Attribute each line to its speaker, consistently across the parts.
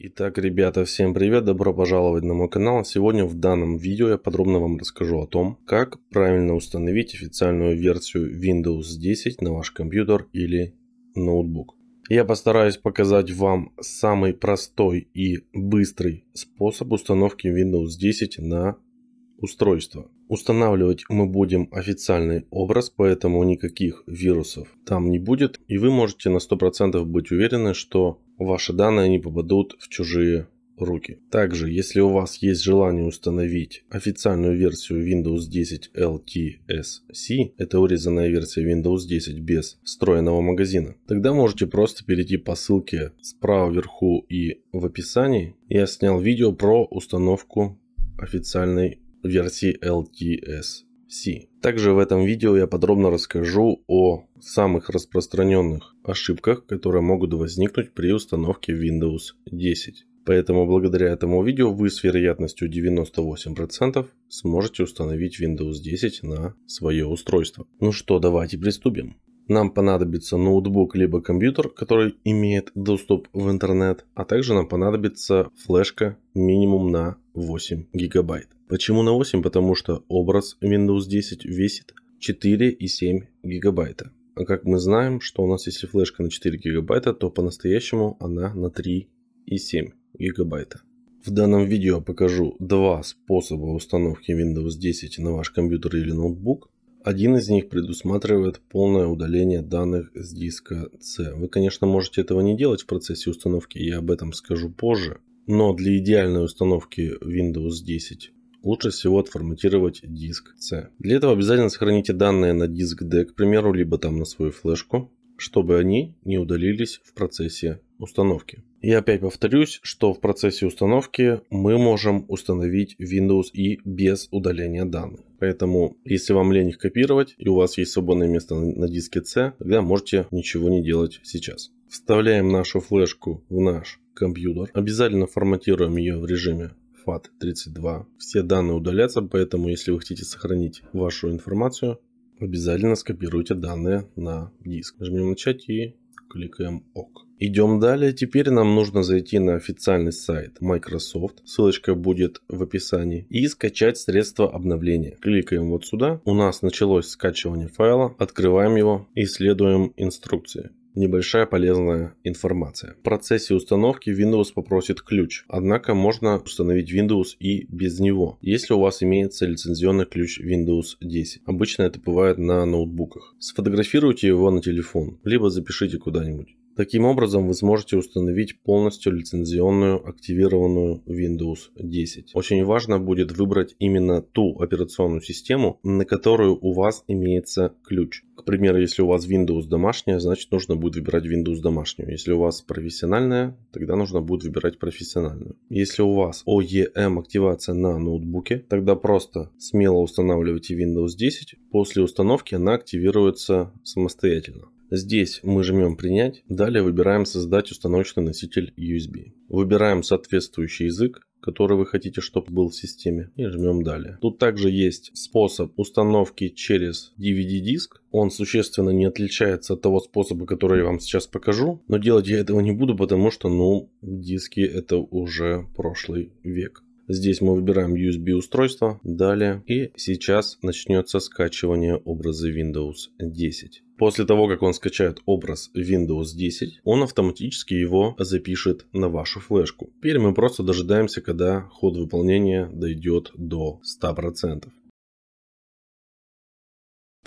Speaker 1: Итак, ребята, всем привет, добро пожаловать на мой канал. Сегодня в данном видео я подробно вам расскажу о том, как правильно установить официальную версию Windows 10 на ваш компьютер или ноутбук. Я постараюсь показать вам самый простой и быстрый способ установки Windows 10 на устройство. Устанавливать мы будем официальный образ, поэтому никаких вирусов там не будет. И вы можете на 100% быть уверены, что ваши данные не попадут в чужие руки. Также, если у вас есть желание установить официальную версию Windows 10 LTSC, это урезанная версия Windows 10 без встроенного магазина, тогда можете просто перейти по ссылке справа вверху и в описании. Я снял видео про установку официальной версии LTS-C. Также в этом видео я подробно расскажу о самых распространенных ошибках, которые могут возникнуть при установке Windows 10. Поэтому благодаря этому видео вы с вероятностью 98% сможете установить Windows 10 на свое устройство. Ну что, давайте приступим. Нам понадобится ноутбук либо компьютер, который имеет доступ в интернет, а также нам понадобится флешка минимум на 8 гигабайт. Почему на 8? Потому что образ Windows 10 весит 4,7 гигабайта. А как мы знаем, что у нас если флешка на 4 гигабайта, то по-настоящему она на 3,7 гигабайта. В данном видео покажу два способа установки Windows 10 на ваш компьютер или ноутбук. Один из них предусматривает полное удаление данных с диска C. Вы, конечно, можете этого не делать в процессе установки, я об этом скажу позже. Но для идеальной установки Windows 10 лучше всего отформатировать диск C. Для этого обязательно сохраните данные на диск D, к примеру, либо там на свою флешку, чтобы они не удалились в процессе установки. И опять повторюсь, что в процессе установки мы можем установить Windows и без удаления данных. Поэтому, если вам лень их копировать и у вас есть свободное место на диске C, тогда можете ничего не делать сейчас. Вставляем нашу флешку в наш компьютер. Обязательно форматируем ее в режиме FAT32. Все данные удалятся, поэтому если вы хотите сохранить вашу информацию, обязательно скопируйте данные на диск. Нажмем начать и кликаем ОК. Идем далее. Теперь нам нужно зайти на официальный сайт Microsoft. Ссылочка будет в описании. И скачать средства обновления. Кликаем вот сюда. У нас началось скачивание файла. Открываем его и следуем инструкции небольшая полезная информация. В процессе установки Windows попросит ключ, однако можно установить Windows и без него, если у вас имеется лицензионный ключ Windows 10. Обычно это бывает на ноутбуках. Сфотографируйте его на телефон, либо запишите куда-нибудь. Таким образом вы сможете установить полностью лицензионную активированную Windows 10. Очень важно будет выбрать именно ту операционную систему, на которую у вас имеется ключ. К примеру, если у вас Windows домашняя, значит нужно будет выбирать Windows домашнюю. Если у вас профессиональная, тогда нужно будет выбирать профессиональную. Если у вас OEM активация на ноутбуке, тогда просто смело устанавливайте Windows 10. После установки она активируется самостоятельно. Здесь мы жмем «Принять». Далее выбираем «Создать установочный носитель USB». Выбираем соответствующий язык, который вы хотите, чтобы был в системе, и жмем «Далее». Тут также есть способ установки через DVD-диск. Он существенно не отличается от того способа, который я вам сейчас покажу, но делать я этого не буду, потому что, ну, диски это уже прошлый век. Здесь мы выбираем USB устройство, далее, и сейчас начнется скачивание образа Windows 10. После того, как он скачает образ Windows 10, он автоматически его запишет на вашу флешку. Теперь мы просто дожидаемся, когда ход выполнения дойдет до 100%.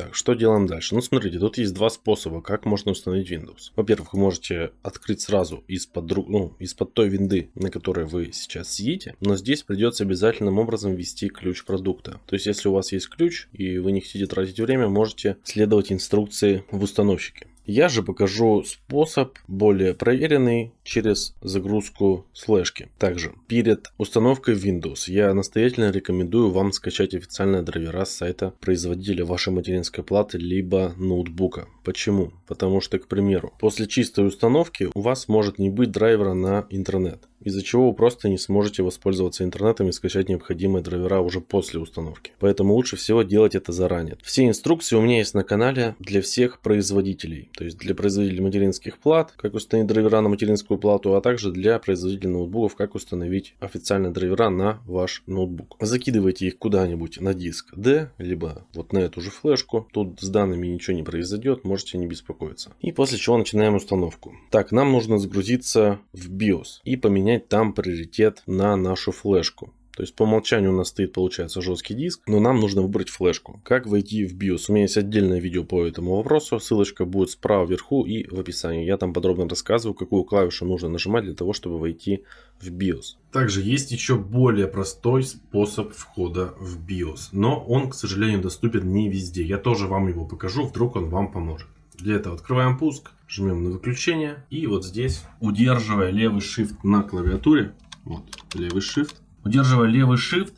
Speaker 1: Так, что делаем дальше? Ну, смотрите, тут есть два способа, как можно установить Windows. Во-первых, вы можете открыть сразу из-под ну, из-под той винды, на которой вы сейчас сидите, но здесь придется обязательным образом ввести ключ продукта. То есть, если у вас есть ключ и вы не хотите тратить время, можете следовать инструкции в установщике. Я же покажу способ более проверенный через загрузку с флешки. Также перед установкой Windows я настоятельно рекомендую вам скачать официальные драйвера с сайта производителя вашей материнской платы либо ноутбука. Почему? Потому что, к примеру, после чистой установки у вас может не быть драйвера на интернет. из-за чего вы просто не сможете воспользоваться интернетом и скачать необходимые драйвера уже после установки. Поэтому лучше всего делать это заранее. Все инструкции у меня есть на канале для всех производителей. То есть для производителей материнских плат, как установить драйвера на материнскую плату, а также для производителей ноутбуков, как установить официальные драйвера на ваш ноутбук. Закидывайте их куда-нибудь на диск D, либо вот на эту же флешку. Тут с данными ничего не произойдет, можете не беспокоиться. И после чего начинаем установку. Так, нам нужно загрузиться в BIOS и поменять там приоритет на нашу флешку. То есть по умолчанию у нас стоит, получается, жесткий диск, но нам нужно выбрать флешку. Как войти в BIOS? У меня есть отдельное видео по этому вопросу, ссылочка будет справа вверху и в описании. Я там подробно рассказываю, какую клавишу нужно нажимать для того, чтобы войти в BIOS. Также есть еще более простой способ входа в BIOS, но он, к сожалению, доступен не везде. Я тоже вам его покажу, вдруг он вам поможет. Для этого открываем пуск, жмем на выключение и вот здесь, удерживая левый shift на клавиатуре, вот левый shift, Удерживая левый shift,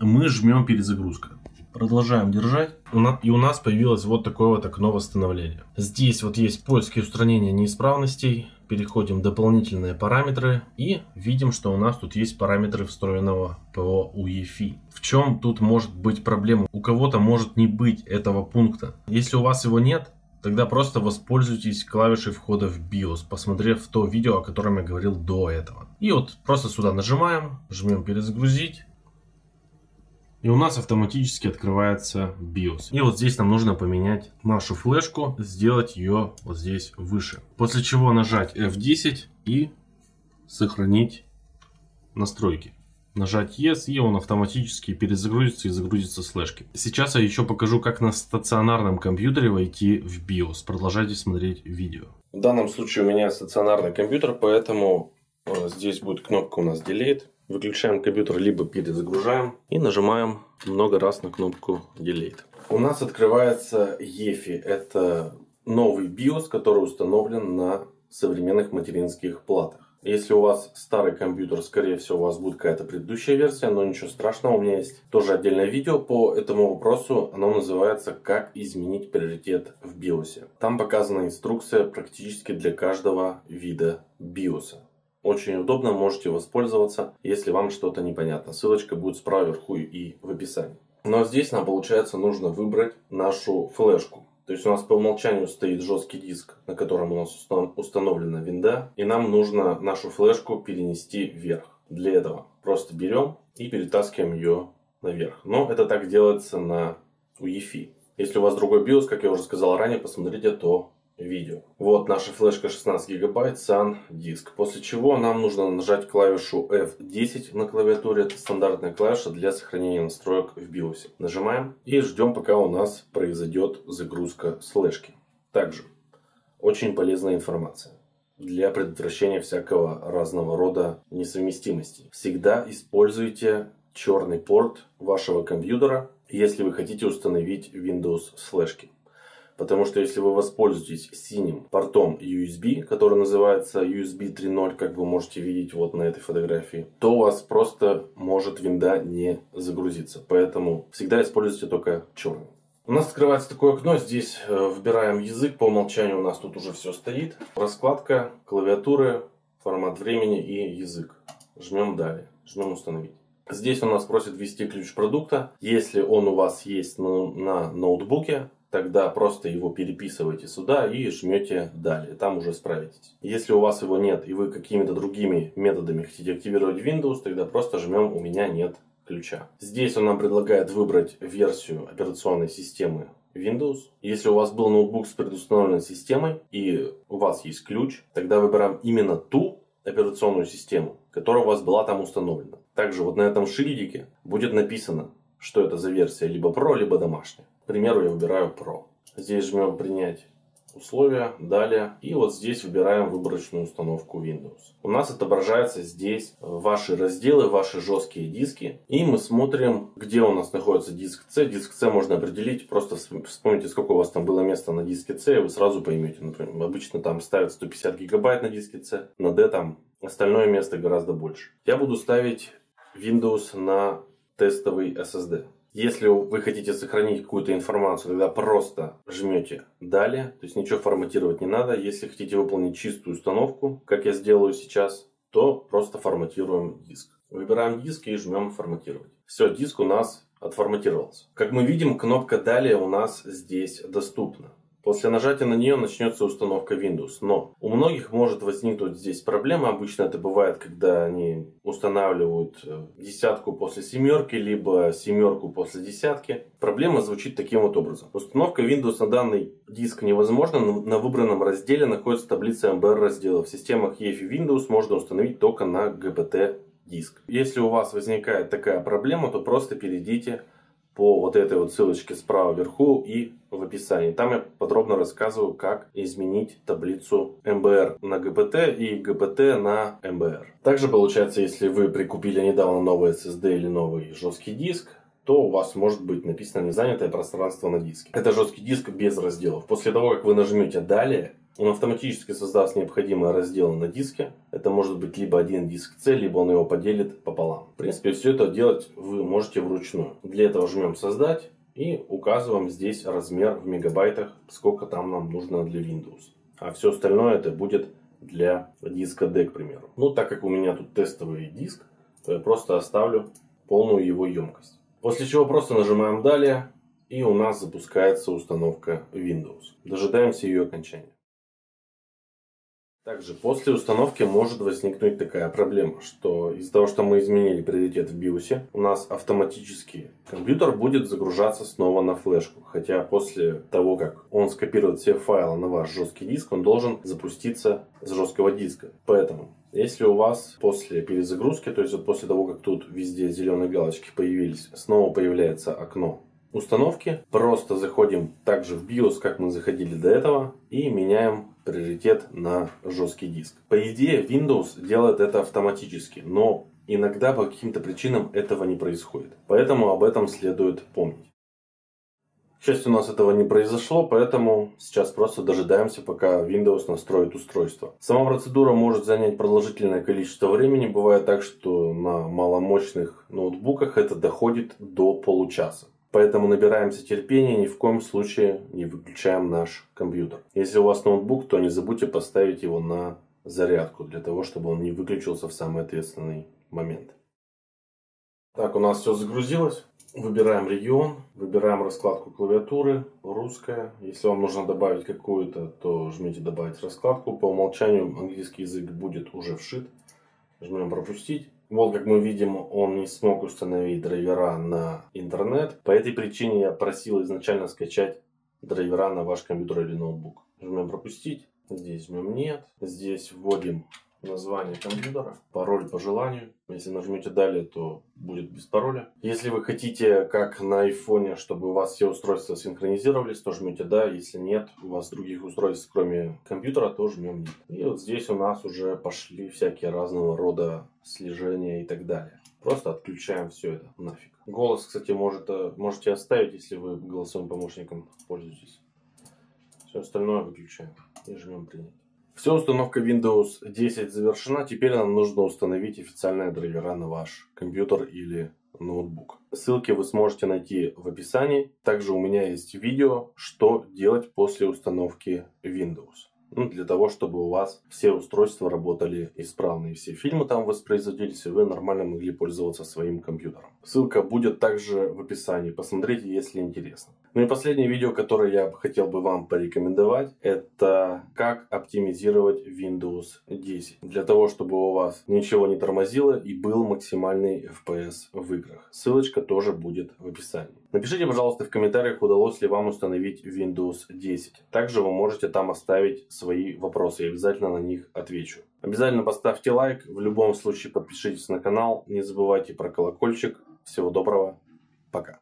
Speaker 1: мы жмем перезагрузка. Продолжаем держать. И у нас появилось вот такое вот окно восстановления. Здесь вот есть поиск и устранение неисправностей. Переходим в дополнительные параметры и видим, что у нас тут есть параметры встроенного ПО UEFI. В чем тут может быть проблема? У кого-то может не быть этого пункта. Если у вас его нет, тогда просто воспользуйтесь клавишей входа в BIOS, посмотрев то видео, о котором я говорил до этого. И вот просто сюда нажимаем, жмем перезагрузить. И у нас автоматически открывается BIOS. И вот здесь нам нужно поменять нашу флешку, сделать ее вот здесь выше. После чего нажать F10 и сохранить настройки нажать Yes, и он автоматически перезагрузится и загрузится с флешки. Сейчас я еще покажу, как на стационарном компьютере войти в BIOS. Продолжайте смотреть видео. В данном случае у меня стационарный компьютер, поэтому э, здесь будет кнопка у нас Delete. Выключаем компьютер, либо перезагружаем и нажимаем много раз на кнопку Delete. У нас открывается EFI. Это новый BIOS, который установлен на современных материнских платах. Если у вас старый компьютер, скорее всего, у вас будет какая-то предыдущая версия, но ничего страшного, у меня есть тоже отдельное видео по этому вопросу. Оно называется «Как изменить приоритет в BIOS». Там показана инструкция практически для каждого вида BIOS. Очень удобно, можете воспользоваться, если вам что-то непонятно. Ссылочка будет справа вверху и в описании. Но здесь нам, получается, нужно выбрать нашу флешку. То есть у нас по умолчанию стоит жесткий диск, на котором у нас установлена винда. И нам нужно нашу флешку перенести вверх. Для этого просто берем и перетаскиваем ее наверх. Но это так делается на UEFI. Если у вас другой BIOS, как я уже сказал ранее, посмотрите, то видео. Вот наша флешка 16 гигабайт SAN диск. После чего нам нужно нажать клавишу F10 на клавиатуре. Это стандартная клавиша для сохранения настроек в BIOS. Нажимаем и ждем пока у нас произойдет загрузка флешки. Также очень полезная информация для предотвращения всякого разного рода несовместимостей. Всегда используйте черный порт вашего компьютера, если вы хотите установить Windows флешки. Потому что если вы воспользуетесь синим портом USB, который называется USB 3.0, как вы можете видеть вот на этой фотографии, то у вас просто может винда не загрузиться. Поэтому всегда используйте только черный. У нас открывается такое окно, здесь э, выбираем язык, по умолчанию у нас тут уже все стоит. Раскладка, клавиатуры, формат времени и язык. Жмем далее, жмем установить. Здесь он нас просит ввести ключ продукта. Если он у вас есть на, на ноутбуке, тогда просто его переписывайте сюда и жмете далее, там уже справитесь. Если у вас его нет и вы какими-то другими методами хотите активировать Windows, тогда просто жмем «У меня нет ключа». Здесь он нам предлагает выбрать версию операционной системы Windows. Если у вас был ноутбук с предустановленной системой и у вас есть ключ, тогда выбираем именно ту операционную систему, которая у вас была там установлена. Также вот на этом шильдике будет написано, что это за версия, либо Pro, либо домашняя. К примеру, я выбираю Pro. Здесь жмем принять условия, далее. И вот здесь выбираем выборочную установку Windows. У нас отображается здесь ваши разделы, ваши жесткие диски. И мы смотрим, где у нас находится диск C. Диск C можно определить, просто вспомните, сколько у вас там было места на диске C, и вы сразу поймете. Например, обычно там ставят 150 гигабайт на диске C, на D там остальное место гораздо больше. Я буду ставить Windows на тестовый SSD. Если вы хотите сохранить какую-то информацию, тогда просто жмете «Далее», то есть ничего форматировать не надо. Если хотите выполнить чистую установку, как я сделаю сейчас, то просто форматируем диск. Выбираем диск и жмем форматировать. Все, диск у нас отформатировался. Как мы видим, кнопка «Далее» у нас здесь доступна. После нажатия на нее начнется установка Windows. Но у многих может возникнуть здесь проблема. Обычно это бывает, когда они устанавливают э, десятку после семерки, либо семерку после десятки. Проблема звучит таким вот образом. Установка Windows на данный диск невозможна. На выбранном разделе находится таблица MBR разделов. В системах EFI Windows можно установить только на GPT диск. Если у вас возникает такая проблема, то просто перейдите по вот этой вот ссылочке справа вверху и в описании. Там я подробно рассказываю, как изменить таблицу MBR на GPT и GPT на MBR. Также получается, если вы прикупили недавно новый SSD или новый жесткий диск, то у вас может быть написано незанятое пространство на диске. Это жесткий диск без разделов. После того, как вы нажмете «Далее», он автоматически создаст необходимые разделы на диске. Это может быть либо один диск C, либо он его поделит пополам. В принципе, все это делать вы можете вручную. Для этого жмем «Создать» и указываем здесь размер в мегабайтах, сколько там нам нужно для Windows. А все остальное это будет для диска D, к примеру. Ну, так как у меня тут тестовый диск, то я просто оставлю полную его емкость. После чего просто нажимаем «Далее», и у нас запускается установка Windows. Дожидаемся ее окончания. Также после установки может возникнуть такая проблема, что из-за того, что мы изменили приоритет в BIOS, у нас автоматически компьютер будет загружаться снова на флешку. Хотя после того, как он скопирует все файлы на ваш жесткий диск, он должен запуститься с жесткого диска. Поэтому если у вас после перезагрузки, то есть после того, как тут везде зеленые галочки появились, снова появляется окно установки, просто заходим также в BIOS, как мы заходили до этого, и меняем приоритет на жесткий диск. По идее, Windows делает это автоматически, но иногда по каким-то причинам этого не происходит. Поэтому об этом следует помнить. К счастью, у нас этого не произошло, поэтому сейчас просто дожидаемся, пока Windows настроит устройство. Сама процедура может занять продолжительное количество времени. Бывает так, что на маломощных ноутбуках это доходит до получаса. Поэтому набираемся терпения, ни в коем случае не выключаем наш компьютер. Если у вас ноутбук, то не забудьте поставить его на зарядку, для того, чтобы он не выключился в самый ответственный момент. Так, у нас все загрузилось. Выбираем регион, выбираем раскладку клавиатуры, русская. Если вам нужно добавить какую-то, то жмите добавить раскладку. По умолчанию английский язык будет уже вшит. Жмем пропустить. Вот как мы видим, он не смог установить драйвера на интернет. По этой причине я просил изначально скачать драйвера на ваш компьютер или ноутбук. Жмем пропустить. Здесь жмем нет. Здесь вводим название компьютера, пароль по желанию. Если нажмете далее, то будет без пароля. Если вы хотите, как на айфоне, чтобы у вас все устройства синхронизировались, то жмете да. Если нет, у вас других устройств, кроме компьютера, то жмем нет. И вот здесь у нас уже пошли всякие разного рода слежения и так далее. Просто отключаем все это нафиг. Голос, кстати, может, э, можете оставить, если вы голосовым помощником пользуетесь. Все остальное выключаем и жмем принять. Все, установка Windows 10 завершена. Теперь нам нужно установить официальные драйвера на ваш компьютер или ноутбук. Ссылки вы сможете найти в описании. Также у меня есть видео, что делать после установки Windows ну, для того, чтобы у вас все устройства работали исправно, и все фильмы там воспроизводились, и вы нормально могли пользоваться своим компьютером. Ссылка будет также в описании, посмотрите, если интересно. Ну и последнее видео, которое я хотел бы вам порекомендовать, это как оптимизировать Windows 10. Для того, чтобы у вас ничего не тормозило и был максимальный FPS в играх. Ссылочка тоже будет в описании. Напишите, пожалуйста, в комментариях, удалось ли вам установить Windows 10. Также вы можете там оставить свои вопросы, я обязательно на них отвечу. Обязательно поставьте лайк, в любом случае подпишитесь на канал, не забывайте про колокольчик. Всего доброго, пока.